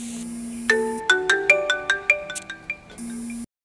mm you.